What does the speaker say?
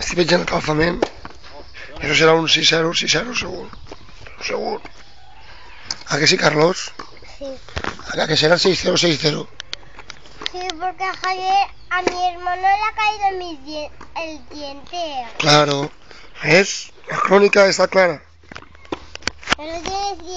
Estic veient el calfament. Eso serà un 6-0, 6-0 segur. Segur. ¿A que sí, Carlos? Sí. ¿A que será 6-0, 6-0? Sí, porque a Javier, a mi hermano le ha caído mi dien- el diente. Claro. ¿Ves? La crónica está clara. Pero tienes